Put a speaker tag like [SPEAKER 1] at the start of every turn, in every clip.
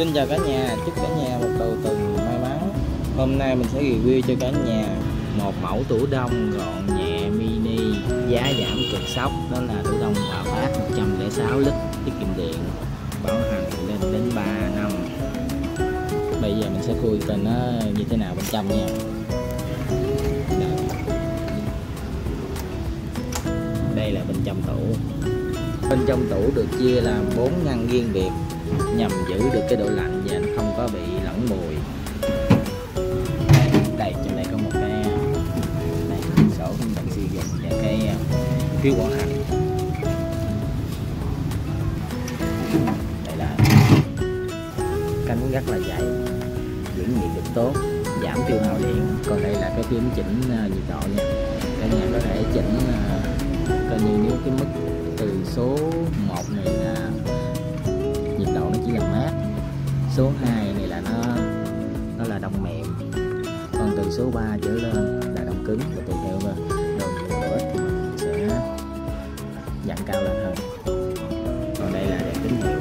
[SPEAKER 1] Xin chào cả nhà, chúc cả nhà một đầu tuần may mắn. Hôm nay mình sẽ review cho cả nhà một mẫu tủ đông gọn nhẹ mini giá giảm cực sốc. Đó là tủ đông Hòa Phát 106 lít tiết kiệm điện bảo hành lên đến 3 năm. Bây giờ mình sẽ khui coi nó như thế nào bên trong nha. Đây. đây là bên trong tủ. Bên trong tủ được chia làm 4 ngăn riêng biệt nhằm giữ được cái độ lạnh và nó không có bị lẫn mùi. Đây, trên đây có một cái này sổ hướng dẫn sử dụng và cái à, phiếu bảo hành đây là cánh rất là dày giữ nhiệt được tốt giảm tiêu hao điện. Còn đây là cái phím chỉnh à, nhiệt độ nha. Cả nhà có thể chỉnh à, coi như nếu cái mức từ số 1 này số 2 này là nó nó là đông mềm. Còn từ số 3 trở lên là đông cứng. Và tùy theo ờ, độ nhiều độ ít thì mình sẽ dặn cao lên hơn. Còn đây là đèn tín hiệu.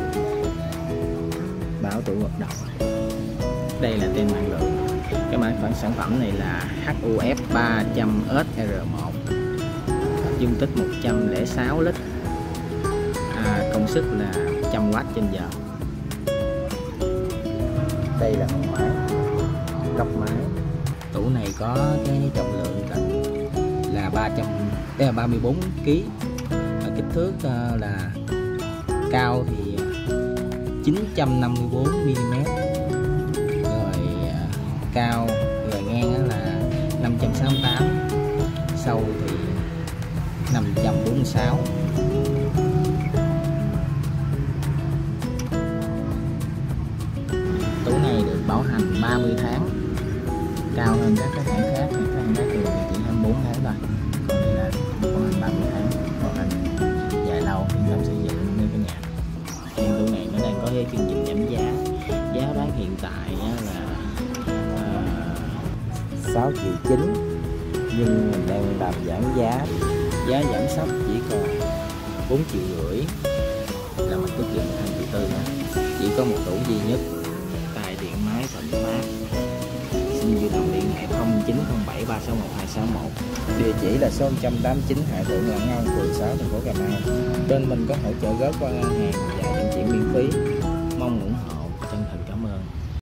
[SPEAKER 1] Báo tủ hoạt động. Đây là tên mạng lượng cái mã phản sản phẩm này là HUF 300 SR1 dung tích 106 lít. À, công suất là 100W trên giờ đây là hộp máy. Lọc máy. Tủ này có cái trọng lượng tận là 300 đây là 34 kg và kích thước ờ, là cao thì ờ, 954 mm rồi ờ, cao rồi ngang là 568 sâu thì 546 30 tháng. Cao hơn các cái hãng khác các hãng khác thường thì chỉ 24 tháng thôi. Còn đây là có hành 30 tháng có hành dài lâu yên tâm sử dụng như cái nhà. Hiện tủ này nó đang có cái chương trình giảm giá. Giá bán hiện tại là ờ, uh, 6 triệu 9 nhưng mình đang làm giảm giá. Giá giảm sốc chỉ còn 4 triệu rưỡi là mình tiết kiệm 2 triệu tư chỉ có một tủ duy nhất. Xin vui lòng liên hệ 0907 361 261 địa chỉ là số 189 Hạ Thượng Lạng Ngon phường 6 thành phố Cà Mau. Bên mình có hỗ trợ góp qua ngân hàng và vận chuyển miễn phí. Mong ủng hộ.